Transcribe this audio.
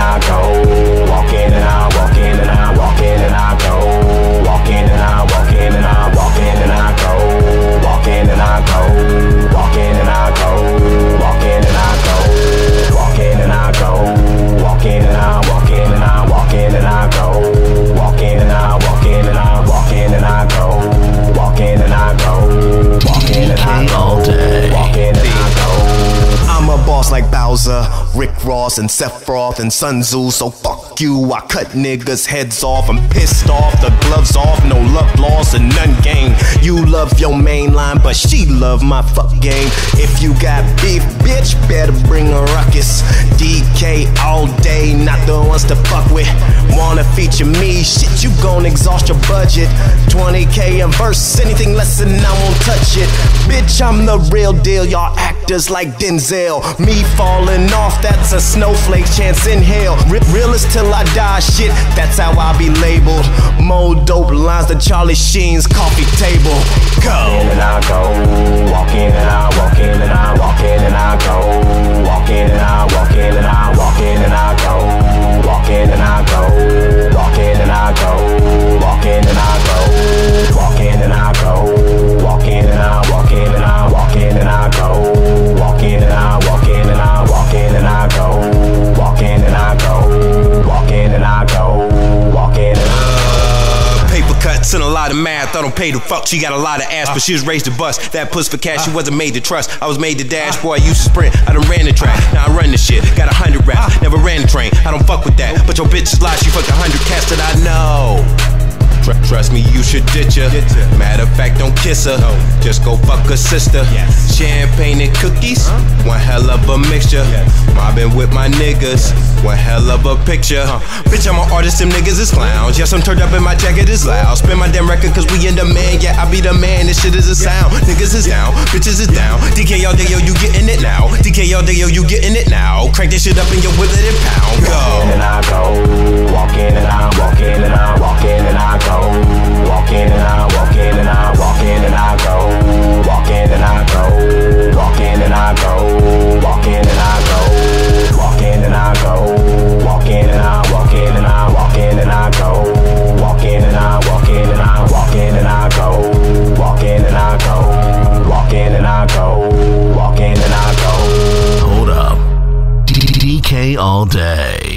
and I go, walk in and I walk in and I walk in and I go, walk in and I walk in and I walk in and I go, walk in and I go. Rick Ross and Sephiroth and Sun Tzu. So fuck you, I cut niggas' heads off. I'm pissed off, the gloves off, no love lost and none gain. You love your main line, but she love my fuck game. If you got beef, bitch, better bring a ruckus. DK all day, not the ones to fuck with. Wanna feature me? Shit, you gon' exhaust your budget. 20k a verse, anything less than I won't touch it. Bitch, I'm the real deal, y'all actors like Denzel. Me falling off, that's a snowflake chance in hell. Re- realest till I die, shit, that's how I be labeled. More dope lines than Charlie Sheen's coffee table. Go! and I go, in and I lot of math. I don't pay the fuck. She got a lot of ass, but she was raised to bust. That puss for cash. She wasn't made to trust. I was made to dash. Boy, I used to sprint. I done ran the track. Now I run the shit. Got a hundred raps. Never ran the train. I don't fuck with that. But your bitch is lie. She fucked a hundred cats that I know. Tr- Trust me, you should ditch her. Matter of fact, don't kiss her. Just go fuck her sister. Champagne and cookies, one hell of a mixture. Mobbing with my niggas, one hell of a picture. Bitch, I'm an artist, them niggas is clowns. Yes, I'm turned up and my jacket is loud. Spin my damn record cause we in demand. Yeah, I be the man, this shit is a sound. Niggas is down, bitches is down. DK all day, yo, you getting it now. DK all day, yo, you getting it now. Crank this shit up and you whip it and pound. Go. DK all day.